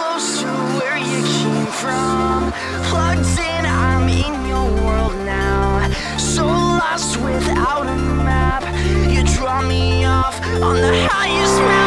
close to where you came from. Plugged in, I'm in your world now. So lost without a map. You draw me off on the highest mountain.